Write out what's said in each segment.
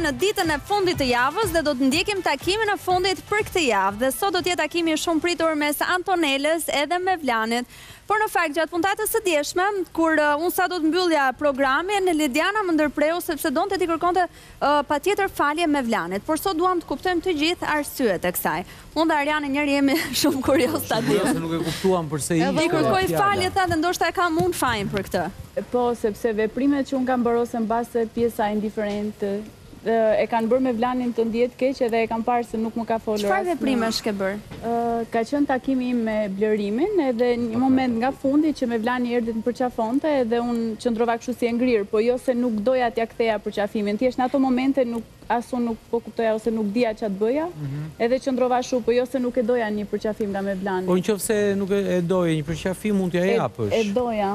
në ditën e fundit të javës dhe do të ndjekim takimin e fundit për këtë javë. Dhe sot do të jetë takimi shumë pritur mes Antonelës edhe Mevlanit. Por në fakt, gjatë puntatës së djeshme, kur unë sa do të mbyllja programin, Lidiana më ndërpreu sepse donte t'i kërkonte patjetër falje Mevlanit. Por sot duam të kuptojmë të gjithë arsyet e kësaj. Unë dhe Arjani njëherë jemi shumë kuriozë ta dimë. Kurioze, nuk e kuptuam përse ishte fjala. T'i kërkoj falje, tha, dhe ndoshta e kam unë fajin për këtë. Po, sepse veprimet që unë kam bërë ose mbase pjesa indiferente. E kanë bërë Mevlanin të ndihet keq edhe e kam parë se nuk më ka folur asnjë. Çfarë veprimesh ke bërë? Ka qenë takimi im me Blerimin edhe një moment nga fundi që Mevlani erdhi të më përqafonte edhe unë qëndrova kështu si e ngrirë, po jo se nuk doja t'ia ktheja përqafimin, thjesht në ato momente nuk as unë nuk po kuptoja ose nuk dija ça të bëja, edhe qëndrova ashtu, po jo se nuk e doja një përqafim nga Mevlani. Po në qoftë se nuk e doje një përqafim mund t'ia japësh. E doja.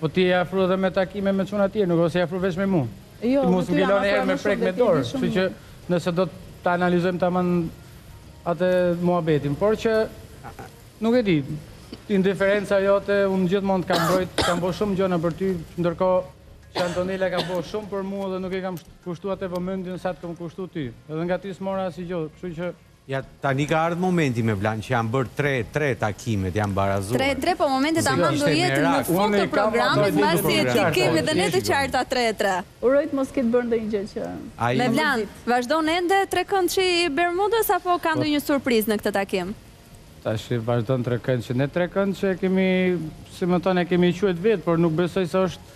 Po ti je afru dhe me takime me çuna tjerë, nuk o se je afru veç me mu. Jo, me ty jam afru më shumë dhe ti e di shumë mirë. Kështu që nëse do ta analizojmë taman atë muhabetin, por që nuk e di, indiferenca jote unë gjithmonë të kam mbrojt, kam bo shumë gjona për ty, ndërkohë që Antonela ka bo shumë për mua dhe nuk i kam kushtu atë vëmendjen sa të kam kushtu ty. Edhe nga ty s'mora asnjë gjë, kështu që Ja tani ka ardhë momenti Mevlan që janë bërë tre e tre takimet janë barazuar. Tre e tre po momentet aman do jetë në fund të programit mbasi t'i kemi dhe ne të qarta tre e tre. Uroj të mos ketë bërë ndonjë gjë që Mevlan. Vazhdon ende trekëndshi i Bermudës apo ka ndonjë surprizë në këtë takim? Tash vazhdon trekëndshi. Ne trekëndshi e kemi si me thën e kemi quajt vetë por nuk besoj se është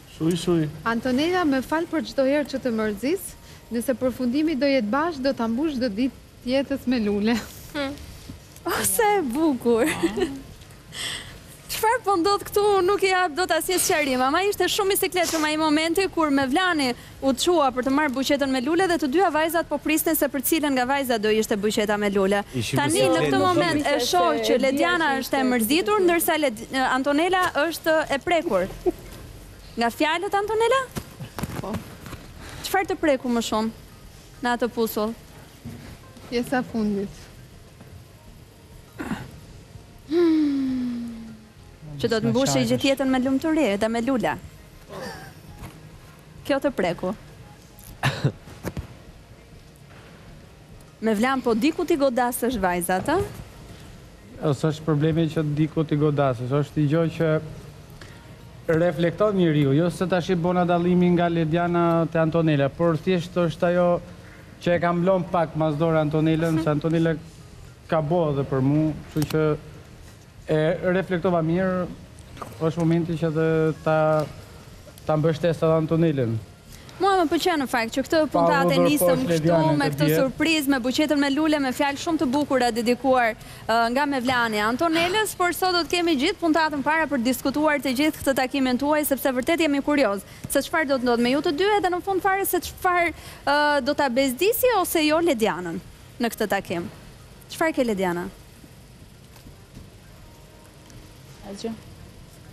Suj suj. Antonela me fal për çdo herë që të mërzis, nëse përfundimi do jetë bashkë do ta mbush çdo ditë të jetës me lule. Oh sa e bukur. Çfarë po ndodh këtu nuk i jap dot asnjë sqarim, ama ishte shumë i sikletshëm ai momenti kur Mevlani U çua për të marrë buqetën me lule dhe të dyja vajzat po prisnin se për cilën nga vajzat do ishte buqeta me lule. Tani në këtë moment e shoh që Lidiana është e mërzitur ndërsa Antonela është e prekur. Nga fjalët Antonela? Po. Çfarë të preku më shumë në atë pusullë? Pjesa e fundit. Që do të mbushë gjithë jetën me lumturi dhe me lule. Kjo të preku. Mevlan po di ku t'i godasësh vajzat a? Jo s'është problemi që di ku t'i godasësh, është një gjë që reflekton njeriu, jo se tash i bona dallimin nga Lediana te Antonela, por thjesht është ajo që e kam lon pak mas dore Antonelën, se Antonela ka bo edhe për mu, kështu që E reflektova mirë, është momenti që dhe ta ta mbështes edhe Antonelën. Mua më pëlqen në fakt që këtë puntatë e nisëm kështu me këtë surprizë, me buqetën me lule, me fjalë shumë të bukura dedikuar nga Mevlani Antonelës, por sot do të kemi gjithë puntatën përpara për të diskutuar të gjithë këtë takimin tuaj sepse vërtet jemi kuriozë se çfarë do të ndodhë me ju të dy edhe në fund fare se çfarë do ta bezdisë ose jo Ledianën në këtë takim. Çfarë ke Lediana?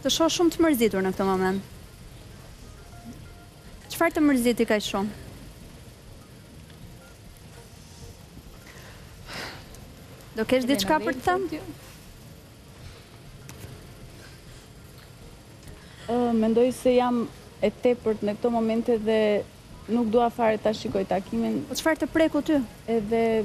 Të shoh shumë të mërzitur në këtë moment. Çfarë të mërziti kaq shumë? Do kesh diçka për të thënë? Mendoj se jam e tepërt në këto momente dhe nuk dua fare ta shikoj takimin. Po çfarë të preku ty? Edhe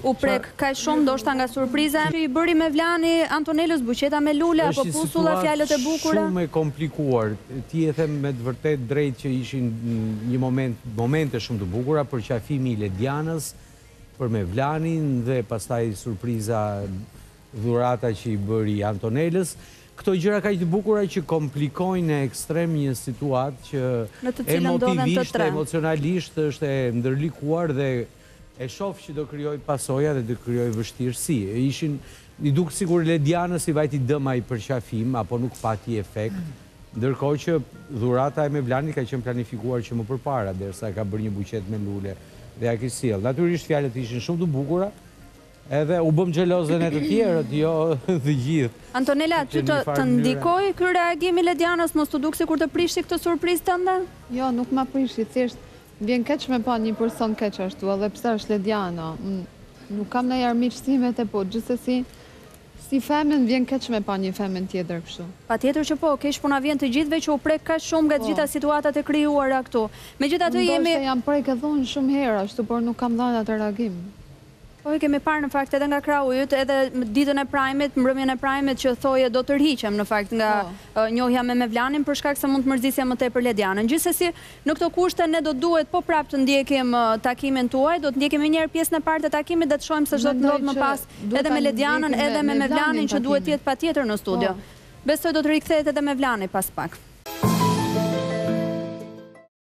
U prek kaq shumë ndoshta nga surpriza që i bëri Mevlani Antonelës buqeta me lule apo pusulla fjalët e bukura. Është një situatë shumë e komplikuar. Ti e the me të vërtetë drejt që ishin një moment momente shumë të bukura, përqafimi i Ledianës për Mevlanin dhe pastaj surpriza dhurata që i bëri Antonelës. Këto gjëra kaq të bukura që komplikojnë në ekstrem një situatë që emotivisht, emocionalisht është e ndërlikuar dhe E shoh që do krijojë pasoja dhe do krijojë vështirësi. Ishin, i duket sikur Ledianës i vajti dëm ai përqafim, apo nuk pati efekt, ndërkohë që dhurata e Mevlanit ka qenë planifikuar që më përpara, derisa e ka bërë një buqetë me lule dhe ia ke sjellë. Natyrisht fjalët ishin shumë të bukura, Edhe u bëmë xhelozë dhe ne të tjerët, jo të gjithë. Antonela, të, të ndikoi ky reagim i Ledianës, mos t'u duk sikur të prishti këtë surprizë tënde? Jo, nuk ma prishi, thjesht më vjen keq me pa një person keq ashtu, edhe pse është Lediana. Unë nuk kam ndonjë armiqësi me të, po gjithsesi si femër më vjen keq me pa një femër tjetër kështu. Patjetër që po, keq po na vjen të gjithëve që u prek kaq shumë nga të gjitha situatat e krijuara këtu. Megjithatë jemi. Ndoshta jam prek edhe unë shumë herë ashtu, por nuk kam dhënë atë reagim. Po e kemi parë në fakt edhe nga krahu yt, edhe ditën e prajmit, mbrëmjen e prajmit që thoje do tërhiqem në fakt nga njohja me Mevlanin për shkak se mund të mërzisje më tepër Ledianën. Gjithsesi, në këto kushte ne do duhet po prapë të ndjekim takimin tuaj, do të ndjekim edhe një herë pjesën e parë të takimit dhe të shohim se ç'do të ndodhë më pas edhe me Ledianën edhe me Mevlanin që duhet të jetë patjetër në studio. Besoj do të rikthehet edhe Mevlani pas pak.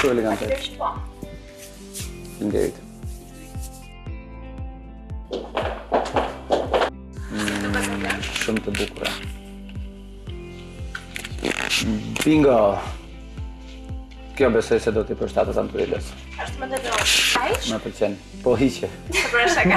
Shumë elegant. Faleminderit që po. Faleminderit. Mm, shumë të bukura. Bingo! Kjo besoj se do t'i përshtatet Antonelës. Ashtu më të do. Ta heq? Më pëlqen. Po hiqe. Po bëra shaka.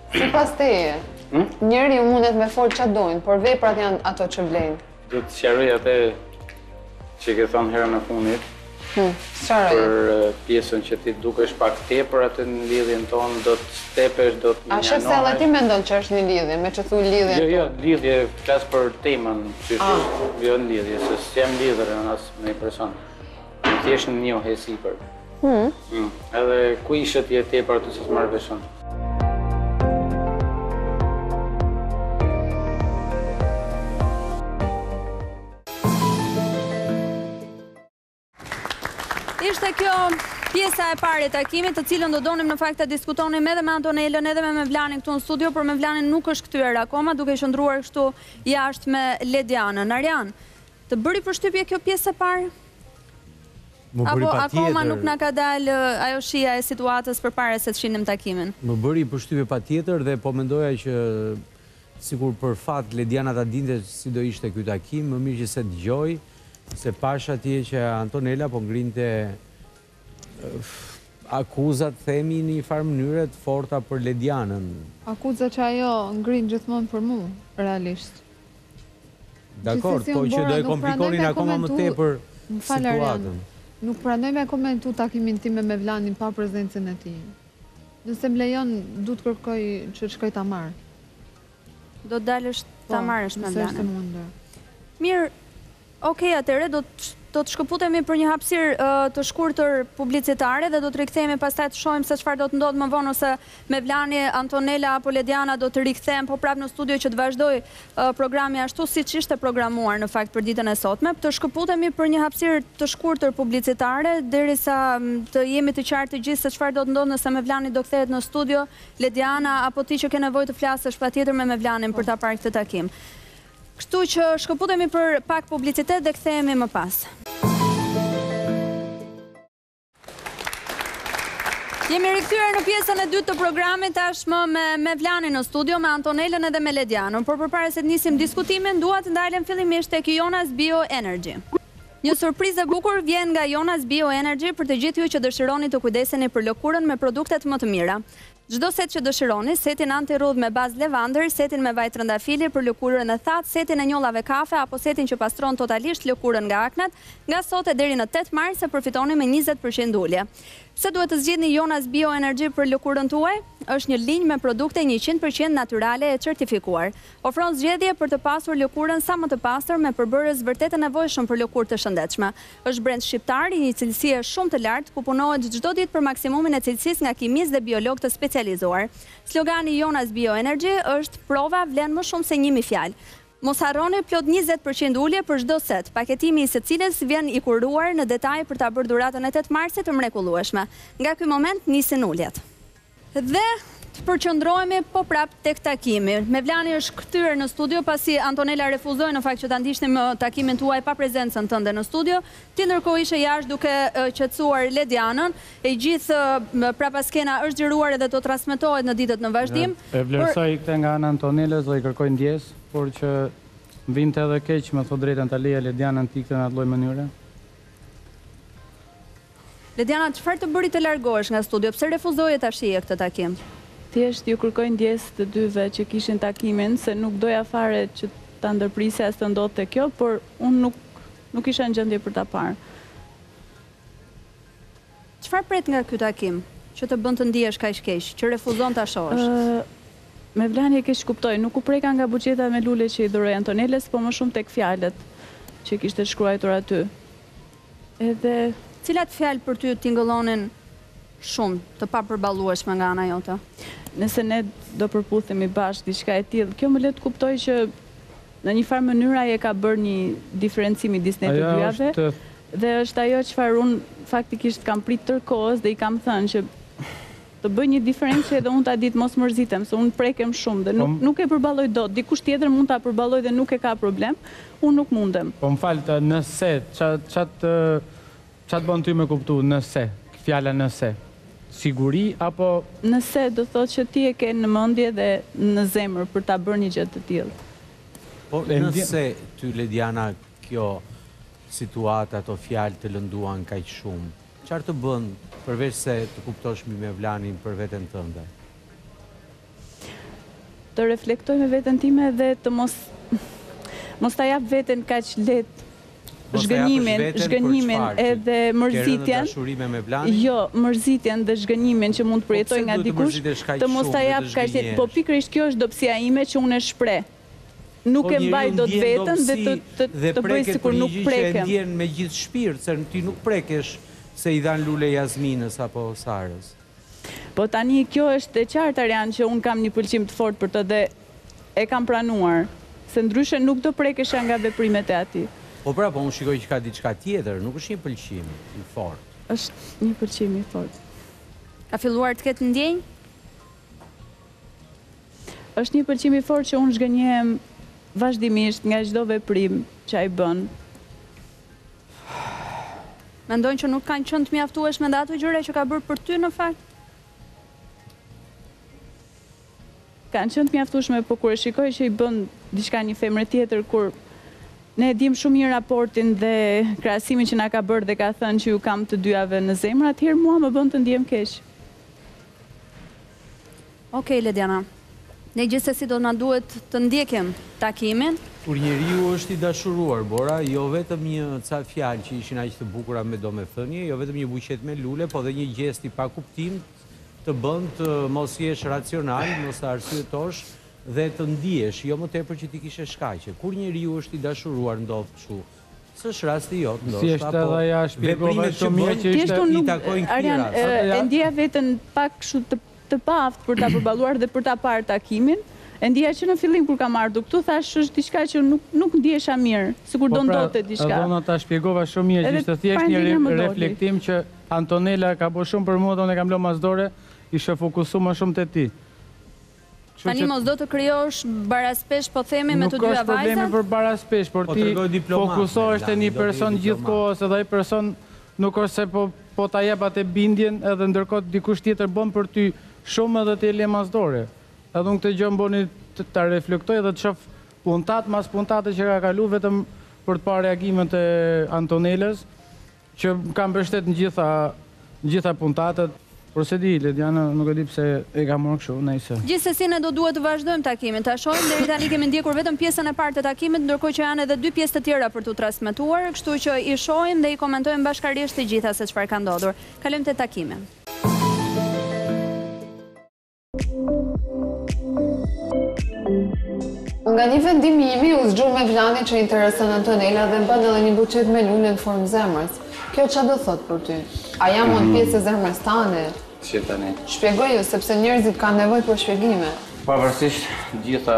Sipas teje, hmm? njeriu mundet me fol ç'a don, por veprat janë ato që vlejnë. Do të sqaroj atë që ke thënë herën e fundit. Hmm, sqaroj. Për pjesën që ti dukesh pak tepërt në lidhjen tonë, do të stepesh, do të mënjanohesh. A shef se edhe ti mendon që është një lidhje, meqë thu lidhje? Jo, jo, lidhje, flas për temën, që ah. është jo në lidhje, se s'jem lidhur as me një person. Ti është një njohje sipër. Hmm. Hmm. Edhe ku ishe ti e tepërt aty se s'marr vesh? Ishte kjo pjesa e parë e takimit, të cilën do donim në fakt ta diskutonim edhe me Antonelën, edhe me Mevlanin këtu në studio, por Mevlani nuk është kthyer akoma, duke qëndruar kështu jashtë me Ledianën. Arjan, Të bëri përshtypje kjo pjesë e parë? Apo akoma nuk na ka dalë ajo shija e situatës përpara se të shihnim takimin? Më bëri përshtypje patjetër dhe po mendoja që sikur për fat Lediana ta dinte si do ishte ky takim, më mirë që s'e dëgjoi, se pashë atje që Antonela po ngrinte Akuza t'themi në një farë mënyre të forta për Ledianën. Akuza që ajo ngrin gjithmonë për mua, realisht. Dakord, po që do e komplikonin akoma më tepër situatën. Fal Arjan, nuk pranoj me komentu takimin tim me Mevlanin pa prezencën e tij. Nëse më lejon, du të kërkoj që të shkoj ta marr. Do dalësh ta marrësh Mevlanin. Mirë, okej, atëherë do të shkëputemi për një hapsir të shkurtër publicitare dhe do të rikthehemi pastaj të shohim se çfarë do të ndodhë më vonë nëse Mevlani, Antonela apo Lediana do të rikthehen po prapë në studio që të vazhdojë programi ashtu siç ishte programuar në fakt për ditën e sotme. Të shkëputemi për një hapsir të shkurtër publicitare derisa të jemi të qartë të gjithë se çfarë do të ndodhë nëse Mevlani do kthehet në studio Lediana, apo ti që ke nevojë të flasësh patjetër me Mevlanin për ta parë këtë takim. Kështu që shkëputemi për pak publicitet dhe kthehemi më pas. Jemi rikthyer në pjesën e dytë të programit tashmë me Mevlanin në studio, me Antonelën edhe me Ledianën, por përpara se të nisim diskutimin, dua të ndalem fillimisht tek Jonas Bio Energy. Një surprizë e bukur vjen nga Jonas Bio Energy për të gjithë ju që dëshironi të kujdeseni për lëkurën me produktet më të mira. Çdo set që dëshironi, setin anti-rrudhë me bazë levandër, setin me vaj trëndafili për lëkurën e thatë, setin e njollave kafe apo setin që pastron totalisht lëkurën nga aknet, nga sot e deri në tetë mars e përfitoni me njëzet për qind ulje. Pse duhet të zgjidhni Jonas Bio Energy për lëkurën tuaj? Është një linjë me produkte njëqind për qind natyrale e certifikuar. Ofron zgjedhje për të pasur lëkurën sa më të pastër me përbërës vërtet të nevojshëm për lëkurë të shëndetshme. Është brend shqiptar i një cilësie shumë të lartë ku punohet çdo ditë për maksimumin e cilësisë nga kimistë dhe biologë të specializuar. Slogani Jonas Bioenergy është Prova vlen më shumë se një mijë fjalë. Mos harroni plot njëzet për qind ulje për çdo set, paketimi i së cilës vjen i kuruar në detaj për ta bërë dhuratën e tetë marsit të mrekullueshme. Nga ky moment nisin uljet. Dhe të përqendrohemi po prapë tek takimi. Mevlani është kthyer në studio pasi Antonela refuzoi në fakt që ta ndiqnim takimin tuaj pa prezencën tënde në studio. Ti ndërkohë ishe jashtë duke qetësuar Ledianën. E gjithë prapaskena është xhiruar dhe do transmetohet në ditët në vazhdim. E vlerësoj këtë nga ana e Antonelës dhe i kërkoj ndjesë, por që më vinte edhe keq me thënë të drejtën ta leja Ledianën të ikte në atë lloj mënyre. Lediana çfarë të bëri të largohesh nga studio, pse refuzoje ta shihje këtë takim? Thjesht ju kërkoj ndjesë të dyve që kishin takimin, se nuk doja fare që ta ndërprisja as të ndodhte kjo, por unë nuk nuk isha në gjendje për ta parë. Çfarë pret nga ky takim, që të bën të ndihesh kaq keq, që refuzon ta shohësh? Ëë, Mevlani e keqkuptoi, nuk u preka nga buqeta me lule që i dhuroi Antonelës, po më shumë tek fjalët që kishte shkruajtur aty. Edhe. Cilat fjalë për ty tingëllonin shumë, të papërballueshme nga ana jote? Nëse ne do përputhemi bashkë diçka e tillë, kjo më lë të kuptoj që në një farë mënyrë ai e ka bërë një diferencim midis ne të dyjave dhe është ajo çfarë unë faktikisht kam prit tërë kohës dhe i kam thënë që Të bëjë një diferencë që edhe unë ta di të mos mërzitem, se unë prekem shumë dhe nuk nuk e përballoj dot, dikush tjetër mund ta përballojë dhe nuk e ka problem, unë nuk mundem. Po më fal, nëse, ça ça të ça të bën ty me kuptu nëse, fjala nëse? Siguri apo. Nëse do të thotë që ti e ke në mendje dhe në zemër për ta bërë një gjë të tillë. Po nëse ty Lediana kjo situatë ato fjalë të lënduan kaq shumë? Çar të bën, përveç se të kuptosh mbi Mevlanin, për veten tënde? Të reflektoj me veten time dhe të mos mos ta jap veten kaq lehtë zhgënjimin, zhgënjimin edhe mërzitjen. Jo, mërzitjen dhe zhgënjimin që mund të përjetoj nga dikush, të mos ta jap kaq lehtë. Po pikërisht kjo është dobësia ime që unë e shpreh. Nuk e mbaj dot veten dhe të bëj sikur nuk prekem. Po tani kjo është e qartë Arjan që unë kam një pëlqim të fortë për të dhe e kam pranuar, se ndryshe nuk do prekesha nga veprimet e tij. Po pra, po unë shikoj që ka diçka tjetër, nuk është një pëlqim i fortë. Është një pëlqim i fortë. Ka filluar të ketë ndjenjë? Është një pëlqim i fortë që unë zhgënjehem vazhdimisht nga çdo veprim që ai bën. Mendon që nuk kanë qenë të mjaftueshme dhe ato gjëra që ka bërë për ty në fakt? Kanë qenë të mjaftueshme, por kur e shikoj që i bën diçka një femre tjetër, kur ne e dimë shumë mirë raportin dhe krahasimin që na ka bërë dhe ka thënë që ju kam të dyjave në zemër, atëherë mua më bën të ndihem keq. Ok Ledjana. Ne gjithsesi do të na duhet të ndjekim takimin. Kur njeriu është i dashuruar, Bora, jo vetëm një ca fjalë që ishin aq të bukura me domethënie, jo vetëm një buqetë me lule, po dhe një gjest i pakuptimtë të bën të mos jesh racional, mos arsyetosh dhe të ndihesh, jo më tepër që t'i kishe shkaqe. Kur njeriu është i dashuruar ndodh kështu. S'është rasti jot, ndoshta, po veprimet që bën i takojnë këtij rasti. Arjan, e ndieja veten pak kështu të Të paaftë për ta përballuar dhe për ta parë takimin. E ndieja që në fillim kur kam ardhur këtu, thashë është diçka që nuk nuk ndihesha mirë, sikur do ndodhte diçka. Po pra, Dhona ta shpjegova shumë mirë që ishte thjesht një reflektim që Antonela ka bërë shumë për mua dhe unë e kam lënë mas dore, isha fokusuar më shumë te ti. Tani mos do të krijosh baraspeshë po themi me të dyja vajzat? Nuk është problemi për baraspeshë, por ti fokusohesh te një person gjithë kohës edhe ai person Nuk osht se po po ta jep atë bindjen edhe ndërkohë dikush tjetër bon për ty shumë edhe ti e le mas dore. Edhe unë këtë gjë m'boni ta reflektoj edhe të shof puntatë mas puntate që ka kalu vetëm për të pa reagimet e Antonelës që ka mbështet në gjitha puntatat. Por s'e di, Ledjana, nuk e di pse e ka marrë kështu, nejse. Gjithsesi ne do duhet të vazhdojmë takimin, ta shohim, deri tani kemi ndjekur vetëm pjesën e parë të takimit, ndërkohë që janë edhe dy pjesë të tjera për t'u transmetuar, kështu që i shohim dhe i komentojmë bashkërisht të gjitha se çfarë ka ndodhur. Kalojmë te takimi. Nga një vendim i imi, u zgju Mevlani që i intereson Antonella dhe mban edhe një buqet me lule në formë zemrës. Kjo ça do thotë për ty? A jam mm -hmm. unë pjesë e zemrës tane? Si e tani? Shpjegoju, sepse njerëzit kanë nevojë për shpjegime. Pavarësisht gjitha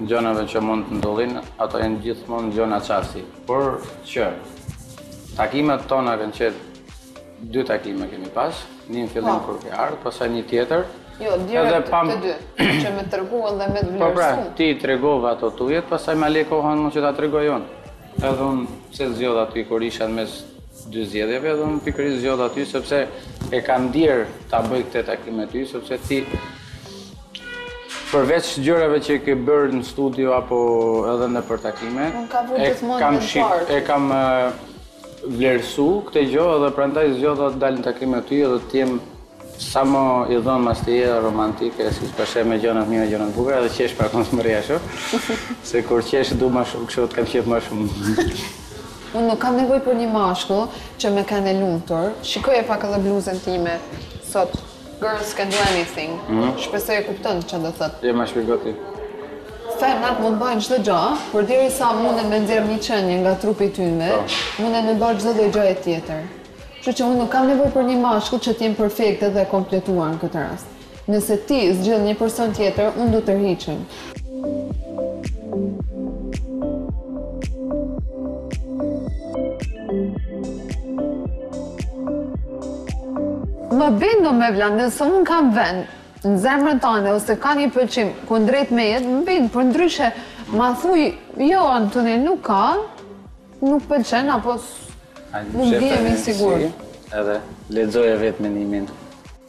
gjonave që mund të ndodhin, ato janë gjithmonë gjona çasti. Por që takimet tona kanë qenë Dy takime kemi pas, një në fillim po. kur ke ardhë, pasaj një tjetër. Jo, direkt pam... të dy, që me të tregu dhe me të vlerësu. Po pra, ti i tregove ato tuajat, pasaj ma le kohën më që ta tregoj unë. Edhe unë, se zgjodha ty kur isha në mes dy zgjedhjeve, edhe unë pikërisht zgjodha ty, sepse e kam ndjerë ta bëj këtë takim me ty, sepse ti përveç gjërave që ke bërë në studio apo edhe nëpër takime, e kam shqip, e kam vlerësu kte gjo edhe prandaj zgjodha të dal në takim me ty edhe të jem sa më i dhënë mase të jetë romantike siç po sheh me gjëna të mira gjëna të bukura edhe qesh pra kam të më rri ashtu se kur qesh dukesh ma shumë kështu të kam qejf ma shumë Unë nuk kam nevojë për një mashkull që me ken e lumtur. Shikoje pak edhe bluzën time sot Girls can do anything. Shpresoj e kupton çfarë do thotë. Hë ma shpjego ti. Femrat mund të bëjnë çdo gjë, por derisa munden me nxjerr një qenie nga trupi i tyre, munden me bërë çdo lloj gjëje tjetër. Kështu që unë nuk kam nevojë për një mashkull që të jem perfekte dhe e kompletuar në këtë rast. Nëse ti zgjedh një person tjetër, unë do tërhiqem. Më bindu Mevlan, nëse unë kam vend në zemrën tane, ose ka një pëlqim kundrejt meje, më bindu, përndryshe, ma thuj, jo, Antonel, nuk ka, nuk pëlqen, apo nuk ndihem i sigurt. Edhe, lexoje vetë menimin.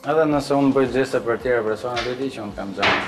Edhe nëse unë bëj gjeste për tjere persona, dhe ti e di që unë kam zemrën.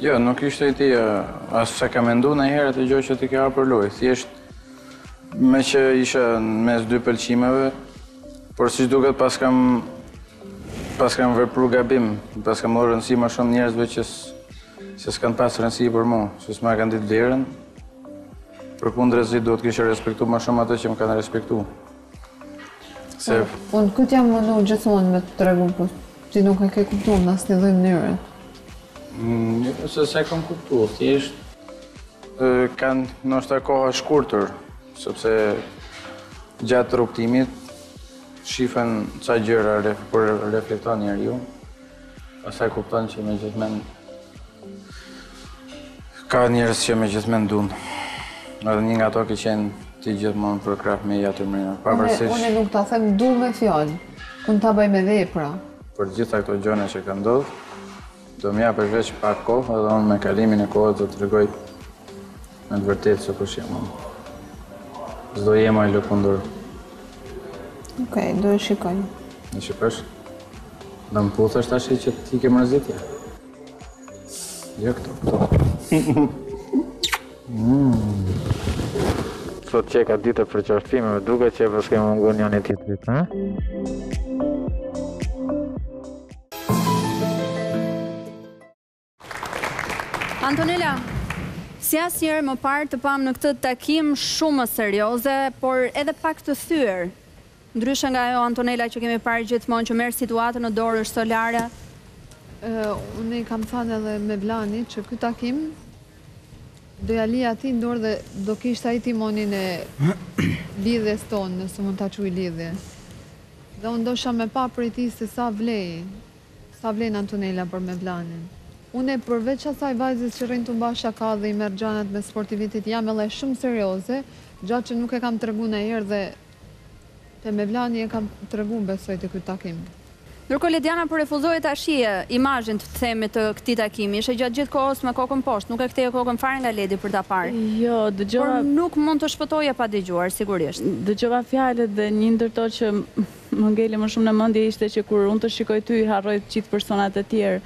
Jo, nuk ishte i tij, as s'e kam mendu nanjherë atë gjo që ti ke ardh për lojë, thjesht meqë isha në mes dy pëlqimeve, por si duket pas kam pas kam vepru gabim, pas kam dhonë rëndësi ma shumë njerëzve që se s'kan pas rëndësi për mu, se s'ma kanë ditë vlerën, përkundrazi duhet të kisha respektu ma shumë ato që më kanë respektu. Se unë këtë jam mundu gjithmonë me të tregu, po ti nuk e ke kuptuar në asnjë lloj mënyre. Mm, jo, se s'e kam kuptuar, thjesht ka qenë ndoshta koha e shkurtër, sepse gjatë rrugëtimit shifen ca gjëra por reflekton njeriu, Ose e kupton që me gjithë mend... Ka njerëz që me gjithë mend dun. Edhe një nga to ke qenë ti gjithmonë përkrah me i atë mërina. Unë, unë nuk ta them du me fjalë. Unë ta bëj me vepra. Për gjitha këto gjona që ka ndodhë, do m'japësh veç pak kohë dhe unë me kalimin e kohës do tregoj Me të vërtetë se kush jam unë. S'do jem më i lëkundur. Okej, do e shikojmë. Në shikosh? Në më puth është ashtu që ti ke mërzitja. Jo këto, këto. Mm. Sot që e ka ditë për qartësime, më duket që i paskeni mungu njëri-tjetrit, ha? Antonela, si asnjëherë më parë të pamë në këtë takim shumë më serioze, por edhe pak të thyer. Ndryshe nga ajo Antonela që kemi parë gjithmonë që merr situatën në dorë është solare. Unë i kam thënë edhe Mevlanit që ky takim do ia lë atij në dorë dhe do kishte ai timonin e lidhjes tonë, nëse mund ta quaj lidhje. Dhe unë dojsha me pa prej tij se sa vlej Sa vlen Antonela për Mevlanin? Unë përveç asaj vajzës që rrin tu ba shaka dhe i merr gjanat me sportivitet jam edhe shumë serioze, gja që nuk e kam tregu najherë dhe te Mevlani e kam tregu besoj te ky takim. Ndërkohë Lediana po refuzoje ta shihje imazhin të themi të këtij takimi, ishe gjatë gjithë kohës me kokën poshtë, nuk e ktheje kokën fare nga ledi për ta parë. Jo, dëgjova. Por nuk mund të shpëtoje pa dëgjuar, sigurisht. Dëgjova fjalët dhe një ndër to që Më ngeli më shumë në mendje ishte që kur unë të shikoj ty i harroj të gjithë personat e tjerë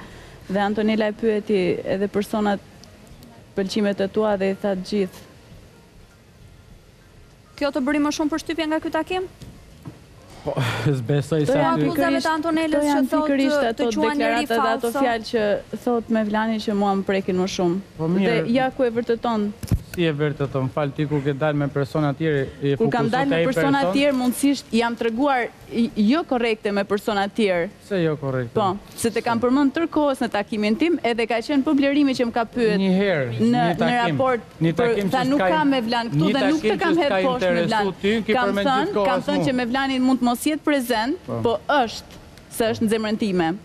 dhe Antonela e pyeti edhe personat pëlqimet e tua dhe i tha të gjithë. Kjo të bëri më shumë përshtypje nga ky takim? Po, s'besoj se aty. Akuzave të Antonelës që thotë të quan njeri falso. Ato fjalë që thotë Mevlani që mua më prekin më shumë. Po mirë. Dhe ja ku e vërteton. Si e vërteton më fal ti kur ke dal me persona tjerë je fokusu te ai person? Kur kam dal me persona tjerë mundësisht jam treguar jo korrekte me persona tjerë. Pse jo korrekte? Po, se te kam përmend tërë kohës në takimin tim edhe ka qenë po Blerimi që më ka pyet në raport por tha nuk kam Mevlan këtu dhe nuk të kam hedh poshtë Mevlan kam thënë kam thënë që Mevlani mund të mos jetë prezent po është se është në zemrën time.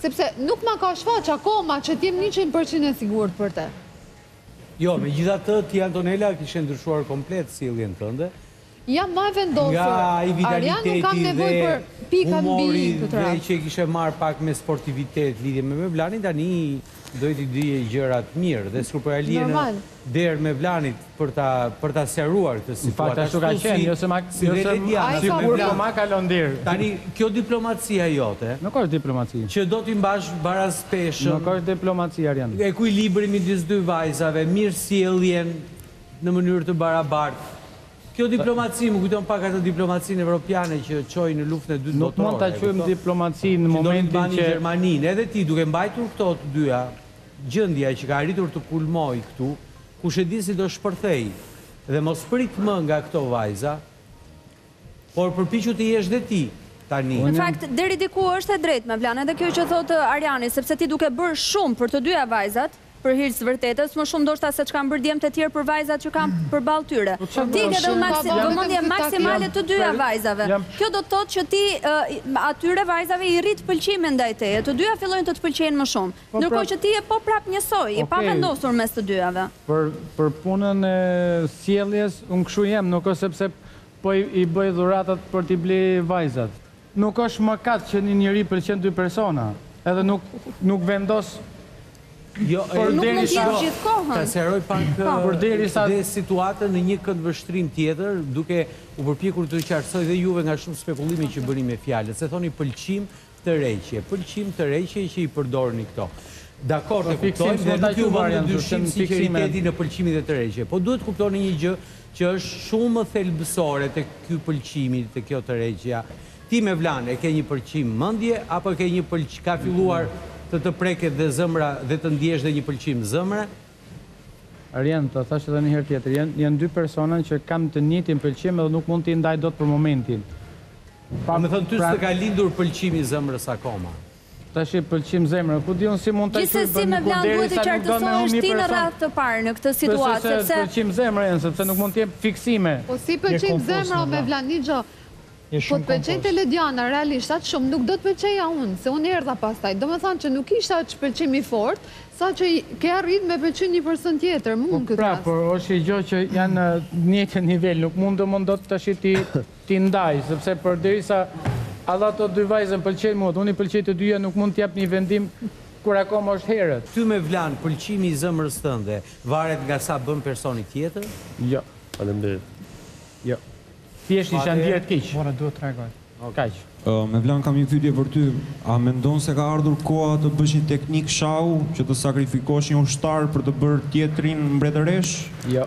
Sepse nuk ma ka shfaq akoma që të jem njëqind për qind e sigurt për të. Jo, megjithatë ti Antonela kishe ndryshuar komplet sjelljen tënde. Jam më e vendosur. Nga ai vitaliteti dhe humori dhe që e kishe marrë pak me sportivitet lidhjen me Mevlanin tani doje t'i dije gjërat mirë dhe s'po ia lije der Mevlanit për ta për ta sqaruar këtë situatë. Në fakt ashtu ka qenë, jo se ma jo se sikur po ma ka lënë derë. Tani kjo diplomacia jote. Nuk është diplomaci. Që do t'i mbash baraz peshën. Nuk është diplomaci Arjan. Ekuilibrin midis dy vajzave, mirësjelljen në mënyrë të barabartë. Kjo diplomaci më kujton pak atë diplomacinë evropiane që çoi në Luftën e Dytë Botërore. Nuk mund ta quajmë diplomaci në momentin që. Që do të mbanin Gjermaninë. Edhe ti duke mbajtur këto të dyja. Gjendja që ka arritur të kulmojë këtu, kush e di si do shpërthejë dhe mos prit më nga këto vajza, por përpiqu të jesh dhe ti tani. Në fakt, deri diku është e drejtë, Mevlan, edhe kjo që thotë Arjani, sepse ti duke bërë shumë për të dyja vajzat, për hir të së vërtetës, më shumë ndoshta se ç'kanë bërë djemtë e tjerë për vajzat që kanë përballë tyre. Ti i ke dhënë maksim, vëmendje maksimale të dyja vajzave. Kjo do të thotë që ti atyre vajzave i rrit pëlqimin ndaj teje, të dyja fillojnë të të pëlqejnë më shumë. Ndërkohë që ti je po prapë njësoj, i pavendosur mes të dyjave. Për, për punën e sjelljes, unë kështu jem, nuk është sepse po i, i bëj dhuratat për t'i ble vajzat. Nuk është mëkat që një njeri pëlqen dy persona, edhe nuk, nuk vendos Jo, e, Por nuk mund të derisa- jetë gjithë kohën. Ta sqaroj pak Po. ë, Përderisa- dhe situatën në një këndvështrim tjetër, duke u përpjekur të ju qartësoj dhe juve nga shumë spekulime që bëni me fjalët. Se thoni pëlqim, tërheqje, pëlqim tërheqje që i përdorni këto. Dakord e kuptojmë dhe nuk ju vëmë në dyshim sinqeritetin në pëlqim dhe tërheqje. Po duhet të kuptoni një gjë që është shumë thelbësore te ky pëlqimi, te kjo tërheqja. Ti Mevlan e ke një pëlqim mëndje apo e ke një pëlq ka filluar të të preket dhe zëmra dhe të ndjesh dhe një pëlqim zëmre? Arjan, ta thashë edhe një herë tjetër, janë dy persona që kam të njëjtin pëlqim edhe nuk mund t'i ndaj dot për momentin. Domethënë ty s'të ka lindur pëlqimi i zemrës akoma? Tashi pëlqim zemre, ku di unë si mund ta quaj përderisa nuk do me hum një person. Besoj se pëlqim zemre janë, sepse nuk mund të jenë fiksime. Po si pëlqim zemre o Mevlan, një gjë, po të pëlqente Lediana realisht aq shumë, nuk do të pëlqeja unë, se unë erdha pastaj, domethënë që nuk ishte aq pëlqim i fortë, sa që ke arrit me pëlqy një person tjetër, mu në këtë rast. Po pra, por është një gjë që janë në të njëjtin nivel, nuk mund domethënë tashi t'i. t'i ndaj sepse përderisa edhe ato dy vajza më pëlqejnë mu unë i pëlqej të dyja nuk mund të jap një vendim kur akoma është herët. Ty Mevlan pëlqimi i zëmrës tënde varet nga sa bën personi tjetër? Jo. Faleminderit. Jo. Thjesht isha ndjerë keq. Unë dua të reagoj. Kaq. Mevlan kam një pyetje për ty, a mendon se ka ardhur koha të bësh një teknikë shahu që të sakrifikosh një ushtar për të bërë tjetrin mbretëreshë? Jo.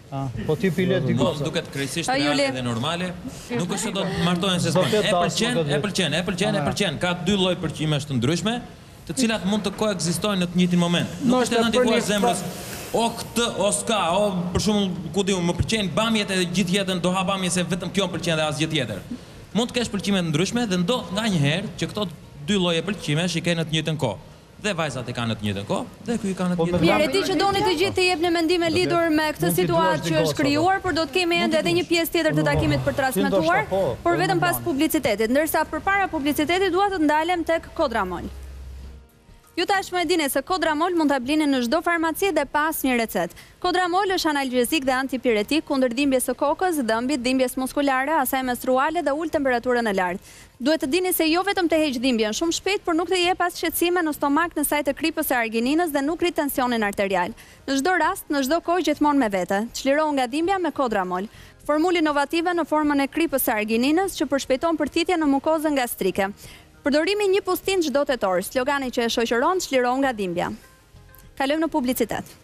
Mua më duket krejtësisht reale dhe normale, nuk është se do të martohen se s'bën. E pëlqen, e pëlqen, e pëlqen, e pëlqen. Ka dy lloj pëlqimesh të ndryshme, të cilat mund të koekzistojnë në të njëjtin moment. Nuk është e nëndikuar zemrës, o këtë, o s'ka, o për shembull, ku di unë, më pëlqejnë bamjet edhe gjithë jetën do ha bamje se vetëm kjo më pëlqen dhe asgjë tjetër. Mund të kesh pëlqime të ndryshme dhe ndodh nganjëherë që këto dy lloje pëlqimesh i ke në të njëjtën kohë. Dhe vajzat e kanë në të njëjtën kohë dhe ky i ka në të njëjtën kohë. Mirë, e di që doni të gjithë të jepni mendime lidhur me këtë situatë që është krijuar, por do të kemi ende edhe një pjesë tjetër të takimit për transmetuar, por vetëm pas publicitetit. Ndërsa përpara publicitetit dua të ndalem tek Kodramol. Ju tashmë e dini se Kodramol mund ta blini në çdo farmaci dhe pa asnjë recetë. Kodramol është analgjezik dhe antipiretik kundër dhimbjes së kokës, dhëmbit, dhimbjes muskulare, asaj menstruale dhe ul temperaturën e lartë. Duhet të dini se jo vetëm të heq dhimbjen shumë shpejt, por nuk të jep as shqetësime në stomak në sajë të kripës së argininës dhe nuk rrit tensionin arterial. Në çdo rast, në çdo kohë gjithmonë me vete. Çlirohu nga dhimbja me Kodramol. Formulë inovative në formën e kripës së argininës që përshpejton përthithjen në mukozën gastrike. Përdorimi një bustinë çdo tetë orë, slogani që e shoqëron Çlirohu nga dhimbja. Kalojmë në publicitet.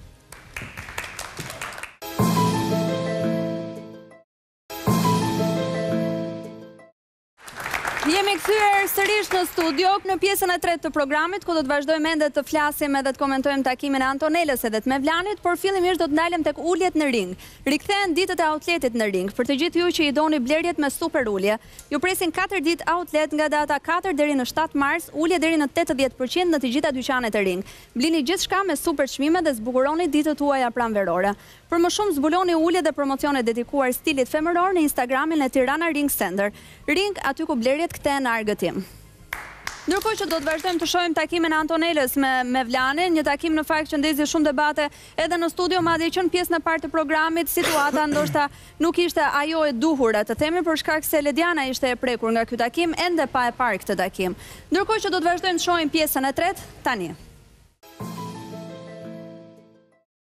Jemi kthyer sërish në studio në pjesën e tretë të programit, ku do të vazhdojmë ende të flasim edhe të komentojmë takimin e Antonelës edhe të Mevlanit, por fillimisht do të ndalem tek uljet në ring. Rikthehen ditët e outletit në ring, për të gjithë ju që i doni blerjet me super ulje. Ju presin 4 ditë outlet nga data 4 deri në 7 mars, ulje deri në 80% në të gjitha dyqanet e ring. Blini gjithçka me super çmime dhe zbukuroni ditët tuaja pranverore. Për më shumë zbuloni uljet dhe promocionet dedikuar stilit femëror në Instagramin e Tirana Ring Center. Ring, aty ku blerjet kthehen në argëtim. Ndërkohë që do të vazhdojmë të shohim takimin e Antonelës me Mevlanin, një takim në fakt që ndezi shumë debate edhe në studio, madje që në pjesën e parë të programit situata ndoshta nuk ishte ajo e duhura le të themi për shkak se Lediana ishte e prekur nga ky takim ende pa e parë këtë takim. Ndërkohë që do të vazhdojmë të shohim pjesën e tretë tani.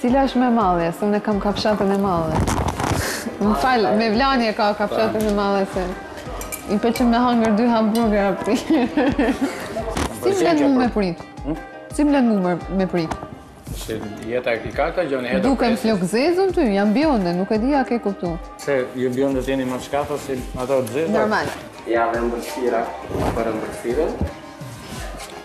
Cila është më e madhe, se unë e kam kapshatën e madhe. Më fal, Mevlani e ka kapshatën e madhe, se i pëlqen me hangër dy hamburger apëti. Si më lënë mu me pritë? Hm? Si më lënë mu me pritë? Se jeta e ka këta gjënë, jeta Dukem flokëzezë ty, jam bjonde, nuk e di a ke kuptu. Se ju bjondet jeni më të shkathta se ato të zezat? Normal. Ja dhe më bërshira, për më bërshirën.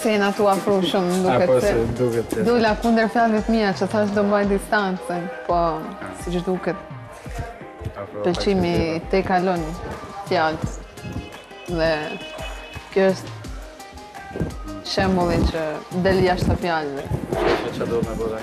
Se jena tu afru shumë, më duket se... Apo se duket të... Dola kundër fjalëve të mia që thash do mbaj distancën, po siç duket. Pëlqimi tejkalon fjalët. Dhe kjo është shembulli që del jashtë fjalëve. Që që duhet me bërë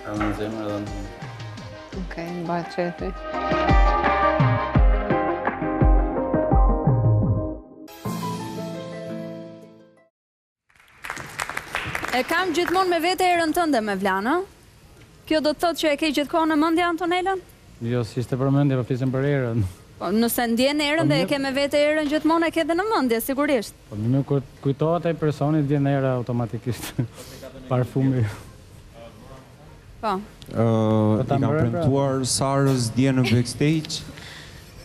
Edhe në zemër edhe në hundë. Okej, okay, mba qeti. E kam gjithmonë me vete e rëntënde me vlanë, Kjo do të thotë që e ke gjithkohë në mëndja, Antonellën? Jo, si ishte për mëndja, për po flisën për erën. Po, nëse ndjen erën po dhe e ke me vete erën gjithmonë, e ke dhe në mëndja, sigurisht. Më kujtohet ai personi ndjen erën automatikisht parfumi. Po. I kam premtuar Sarës dje në backstage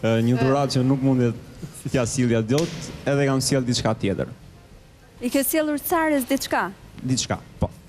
një dhuratë që nuk munda t'ia sillja dot, edhe kam sjellë diçka tjetër. I ke sjellë Sarës diçka? Diçka, po.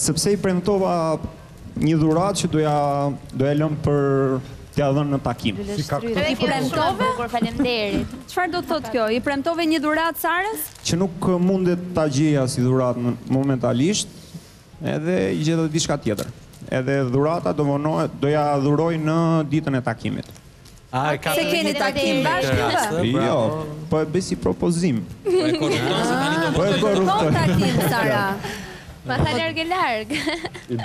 Sepse i premtova një dhuratë që do ia lëmë për t'ia dhënë në takim. Si ka këtë? I premtove? Faleminderit. Çfarë do të thotë kjo? I premtove një dhuratë Sarës? Që nuk munda ta gjeja si dhuratë momentalisht, edhe i gjeta diçka tjetër. Edhe dhurata do vonohet, do ia dhuroj në ditën e takimit. Se keni takim bashkë juve? Jo, po e bëj si propozim. Po e korrupton se tani do të korrupton takim Sara. Ma tha larg e larg.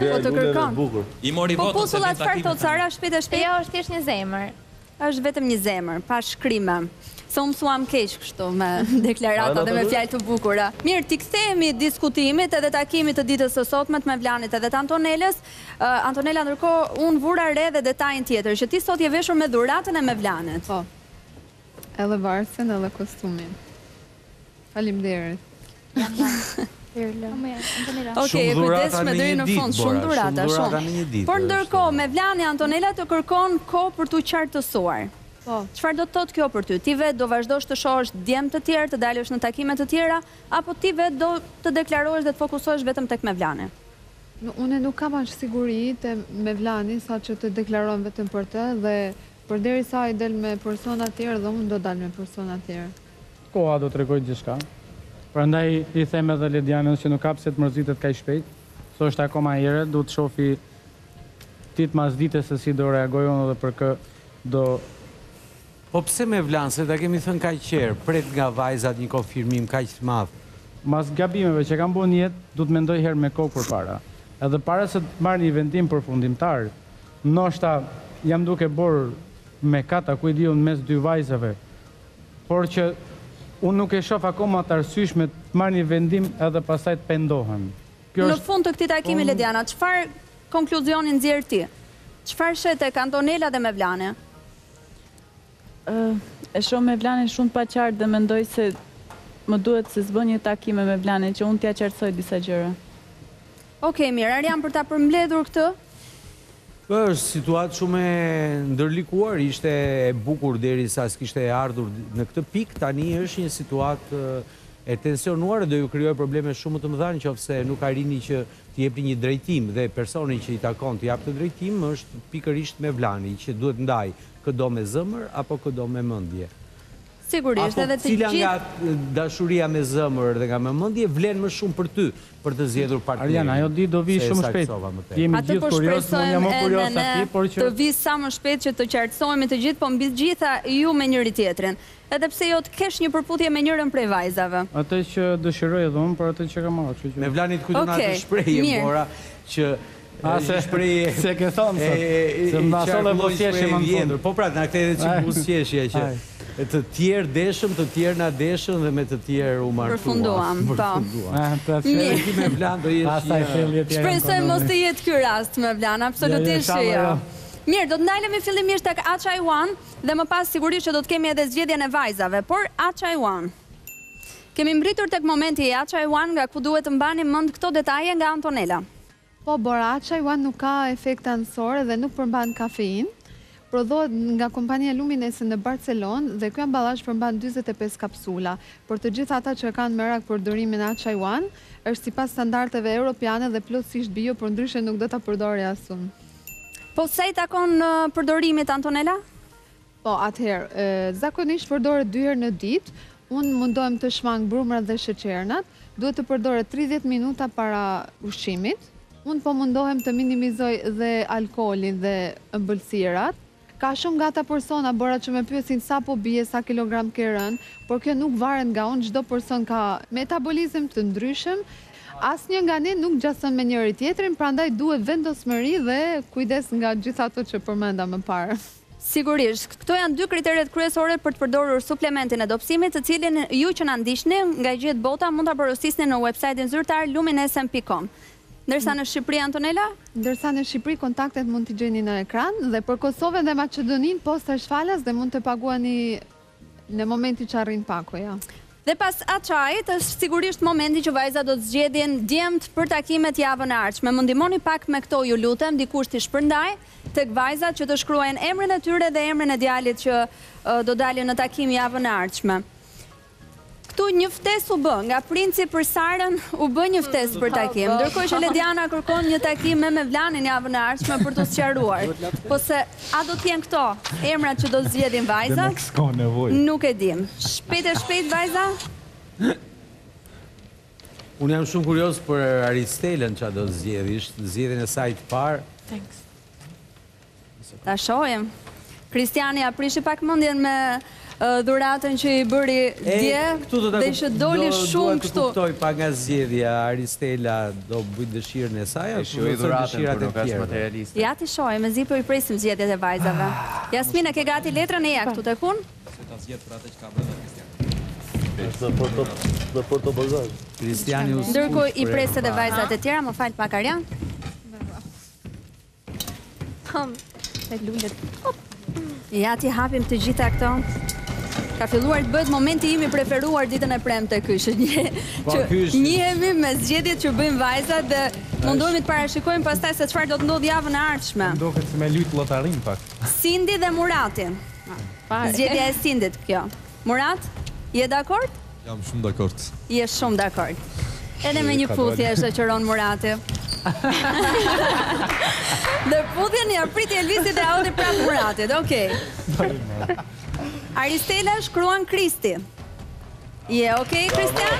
Po të kërkon. I mori votën. Po pusulla çfarë thotë Sara shpejt e shpejt? Jo, është thjesht një zemër. Është vetëm një zemër, pa shkrime. Se u mësuam keq kështu me deklarata dhe me fjalë të bukura. Mirë, t'i kthehemi diskutimit edhe takimit të ditës së sotme të Mevlanit edhe të Antonelës. Antonela, ndërkohë unë vura re dhe detajin tjetër, që ti sot je veshur me dhuratën e Mevlanit. Po. Edhe varsen edhe kostumin. Faleminderit. Okej, e kujdesshme deri në fund, shumë dhurata, shumë. Por ndërkohë Mevlani Antonela të kërkon kohë për t'u qartësuar. Po. Çfarë do të thotë kjo për ty? Ti vetë do vazhdosh të shohësh djem të tjerë, të dalësh në takime të tjera, apo ti vetë do të deklarohesh dhe të fokusohesh vetëm tek Mevlani? Unë nuk kam aq siguri te Mevlani sa që të deklarohem vetëm për të dhe përderisa ai del me persona tjerë dhe unë do dal me persona tjerë. Koha do tregojë gjithçka. Prandaj i them edhe Ledianës që nuk ka pse të mërzitet kaq shpejt, se është akoma herët, duhet të shofi ditë mas dite se si do reagoj unë dhe për kë do Po pse Mevlan se ta kemi thënë kaq herë, pret nga vajzat një konfirmim kaq të madh. Mas gabimeve që kam bo në jetë duhet të mendoj herë me kokë përpara edhe para se të marr një vendim përfundimtar ndoshta jam duke bor me këtë a ku e di unë mes dy vajzave por që unë nuk e shof akoma të arsyeshme të marr një vendim edhe pastaj të pendohem Në fund të këtij takimi Lediana çfarë konkluzioni nxjerr ti? Çfarë sheh tek Antonela dhe Mevlani? E shoh Mevlanin shumë të paqartë dhe mendoj se më duhet se s'bën një takim me Mevlanin që unë t'ia qartësoj disa gjëra. Okej, mirë. Arjan për ta përmbledhur këtë. Është situatë shumë e ndërlikuar, ishte e bukur derisa s'kishte ardhur në këtë pikë, tani është një situatë e tensionuar dhe do ju krijojë probleme shumë më të mëdha nëqoftëse nuk arrini që të jepni një drejtim dhe personi që i takon të japë këtë drejtim është pikërisht Mevlani që duhet ta ndajë kë do me zemër apo kë do me mendje Sigurisht edhe të gjithë Apo cila nga dashuria me zemër dhe nga me mendje vlen më shumë për ty për të zgjedhur partnerin Arjan ajo ditë do vijë shumë shpejt jemi gjithë kurioz unë jam më kurioz sa ti por që Atë po shpresojmë edhe ne të vijë sa më shpejt që të qartësohemi të gjithë po mbi të gjitha ju me njëri tjetrin Edhe pse jo të kesh një përputhje me njërën prej vajzave. Atë që dëshiroj edhe unë, por atë që kam marrë, kështu që. Mevlanit kujtoja atë shprehje Bora që është shprehje e qarkulloi shprehje e vjetër. Po pra, na kthej edhe çik buzëqeshja që të tjerë deshëm, të tjerë na deshën dhe me të tjerë u martuam. Përfunduam, po. Edhe ti Mevlan do jesh një. Shpresoj mos të jetë ky rast Mevlan, absolutisht që jo. Mirë, do të ndalemi fillimisht tek Açai One. Dhe më pas sigurisht që do të kemi edhe zgjedhjen e vajzave, por Açai One. Kemi mbërritur tek momenti i Açai One nga ku duhet të mbani mend këto detaje nga Antonela. Po Bora, Açai One nuk ka efekte anësore dhe nuk përmban kafeinë. Prodhohet nga kompania Luminese në Barcelonë dhe ky ambalazh përmban dyzet e pesë kapsula. Për të gjithë ata që e kanë merak përdorimin e Açai One, është sipas standardeve europiane dhe plotësisht bio, përndryshe nuk do ta përdorja as unë. Po sa i takon përdorimit Antonela? Po, atëherë, zakonisht përdoret dy herë në ditë, unë mundohem të shmang brumërat dhe sheqernat, duhet të përdoret 30 minuta para ushqimit, unë po mundohem të minimizoj dhe alkoolin dhe ëmbëlsirat, Ka shumë nga ata përsona Bora që më pyesin sa po bie, sa kilogram ke rënë, por kjo nuk varet nga unë, çdo person ka metabolizëm të ndryshëm, asnjë nga ne nuk ngjason me njëri tjetrin, prandaj duhet vendosmëri dhe kujdes nga gjithë ato që përmenda më parë. Sigurisht, këto janë dy kriteret kryesore për të përdorur suplementin e dobësimit, të cilin ju që na ndiqni nga gjithë bota mund ta porosisni në uebsajtin zyrtar luminescent.com. Ndërsa në Shqipëri, Antonela? Ndërsa në Shqipëri kontaktet mund t'i gjeni në ekran dhe për Kosovën dhe Maqedoninë posta është falas dhe mund të paguani në momentin që arrin pakoja. Dhe pas Açait është sigurisht momenti që vajzat do të zgjedhin djemtë për takimet javën e ardhshme. Më ndihmoni pak me këto ju lutem, dikush t'i shpërndajë tek vajzat që të shkruajnë emrin e tyre dhe emrin e djalit që do dalin në takim javën e ardhshme. Këtu një ftesë u bë nga Princi për Sarën, u bë një ftesë për takim, ndërkohë që Lediana kërkon një takim me Mevlanin javën e ardhshme për t'u sqaruar. Po se a do të jenë këto emrat që do zgjedhin vajzat, nuk e dimë. Shpejt e shpejt vajza? Unë jam shumë kurioz për Aristelën ça do zgjedhë, është zgjedhjen e saj të parë. Ta shohim. Kristiani ia prishi pak mendjen me dhuratën që i bëri dje dhe që doli shumë kështu. Do të kuptoj pa nga zgjedhja Aristela do bëjë dëshirën e saj apo do të bëjë dëshirat e të tjerëve. Ja t'i shohim, mezi po i presim zgjedhjet e vajzave. Jasmina ke gati letrën eja këtu tek unë. Se ta zgjedh për atë që ka brenda Kristiani. Në për të bëzën. Kristiani u skuq. Ndërkohë i pres edhe vajzat e tjera, më fal pak Arjan. Hum, e lulet. Ja t'i hapim të gjitha këto. Ka filluar të bëhet momenti im i preferuar ditën e premte ky, që një po, që njihemi me zgjedhjet që bëjnë vajzat dhe mundohemi të parashikojmë pastaj se çfarë do të ndodhë javën e ardhshme. Është si me lujt lotarinë pak. Sindi dhe Murati. Zgjedhja e Sindit kjo. Murat, je dakord? Jam shumë dakord. Je shumë dakord. Edhe me një puthje e shoqëron Murati. Dhe puthjen ia priti Elvisi dhe ia hodhi prap Muratit. Okej. Aristela shkruan Kristi. Je okay, Kristian?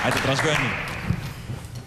Hajde, trashëgojeni.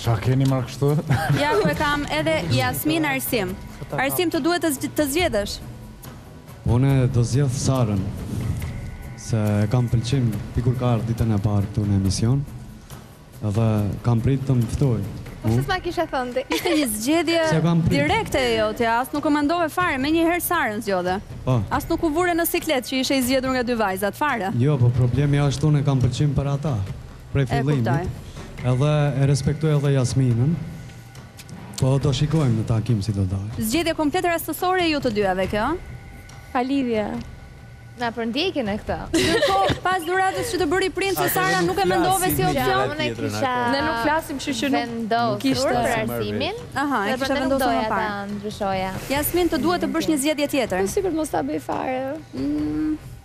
Ça keni marrë kështu? Ja ku e kam edhe Jasmin Arsim. Arsim të duhet të, të zgjedhësh. Unë do zgjedh Sarën. Se kam pëlqim prej kur ka ardhur ditën e parë këtu në emision. Dhe kam prit të më ftojë. Po se s'ma kishe thënë ti. Ishte një zgjedhje direkte e jotja, as nuk e mendove fare, menjëherë Sarën zgjodhe. Po. As nuk u vure në siklet që ishe i zgjedhur nga dy vajza fare. Jo, po problemi është unë kam pëlqim për ata. prej fillimit edhe e respektoj edhe Jasminën po do shikojmë në takim si do dalë Zgjedhje komplet rastësore e ju të dyjave kjo? Pa lidhje Na përndjekin edhe këta. Po pas dhuratës që të bëri Princi Sara nuk e mendove si opsion? E kisha. Ne nuk flasim, kështu që nuk kishte për Arsimin. Aha, e kisha vendosur më parë. Ndryshoja. Jasmin të duhet të bësh një zgjedhje tjetër. Po sikur mos ta bëj fare. Mm.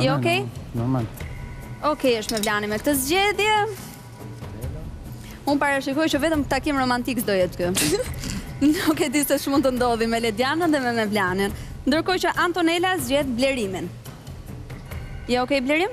Je okej? Normal. Okej, është Mevlani me këtë zgjedhje. Unë parashikoj që vetëm takim romantik s'do jetë ky. Nuk e di se ç'mund të ndodhë me Ledianën dhe me Mevlanin. Ndërkohë që Antonela zgjedh Blerimin. Je okej, Blerim?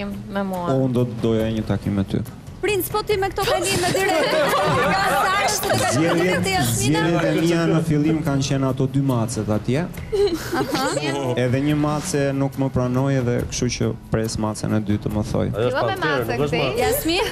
takim me mua. Po unë do të doja një takim me ty. Princ, po ti me këto kalime direkt. Zgjedhjet, zgjedhjet e mia në fillim kanë qenë ato dy macet atje. Edhe një mace nuk më pranoi dhe kështu që pres macen e dytë të më thojë. Ajo është pa vlerë, nuk është më. Jasmin,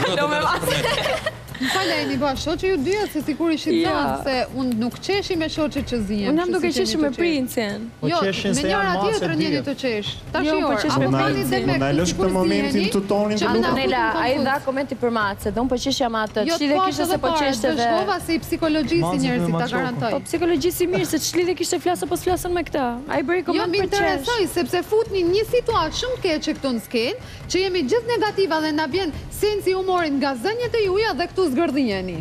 kalo me mace. Më fal, e një, po shoh që ju të dyja se sikur ishit zënë, se unë nuk qesh me shoqet që zihen. Unë jam duke qeshur me Princin. Po jo, qeshin se janë masë e dhjetë. Jo, të qesh. Ta jo, po qesh me Princin. Më na e lësh këtë momentin tonin të lutem. Antonella, ai dha komentin për macet, se dhe unë po qeshja me atë. Jo, të pashë dhe po qeshje dhe. Dëgjova, i psikologjis njerëzit, ta garantoj. Po psikologjisi mirë, se qli dhe kishtë flasë, po s'flasën me këta. Ai bëri jo, komentin për të qeshur. Jo, më intereson, sepse futni një situatë shumë të keqe këtu në skenë, Që jemi gjithë negativa dhe na vjen sensi i humorit nga zëniet e juaja dhe këtu zgërdhiheni.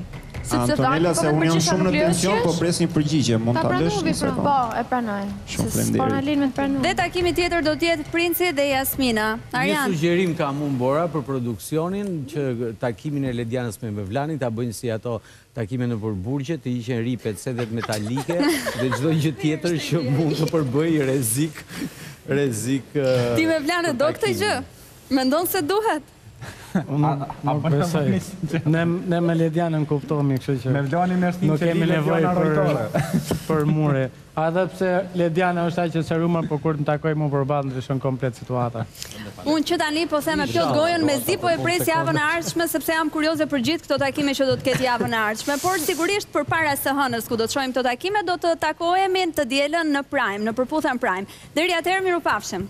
Antonela se unë jam shumë në tension po pres një përgjigje mund ta lësh një sekondë po e pranoj shumë faleminderit dhe takimi tjetër do të jetë Princi dhe Jasmina një sugjerim kam unë Bora për produksionin që takimin e Ledianës me Mevlanin ta bëjnë si ato Takime nëpër burgje, të hiqen rripat, sendet metalike dhe çdo gjë tjetër që mund të përbëjë rrezik rrezik për takimin. Ti Mevlan do këtë gjë? Mendon se duhet? Unë nuk besoj. Ne me Ledianën kuptohemi, kështu që nuk kemi nevojë për për mure. A edhe pse Lediana është aq e sertë por kur të takojë mua përballë ndryshon komplet situata. Unë që tani po them me plot gojën mezi po e pres javën e ardhshme sepse jam kurioze për gjithë këto takime që do të ketë javën e ardhshme por sigurisht përpara të hënës ku do të shohim këto takime do të takohemi të dielën në Prime në Përputhen Prime deri atëherë mirupafshim.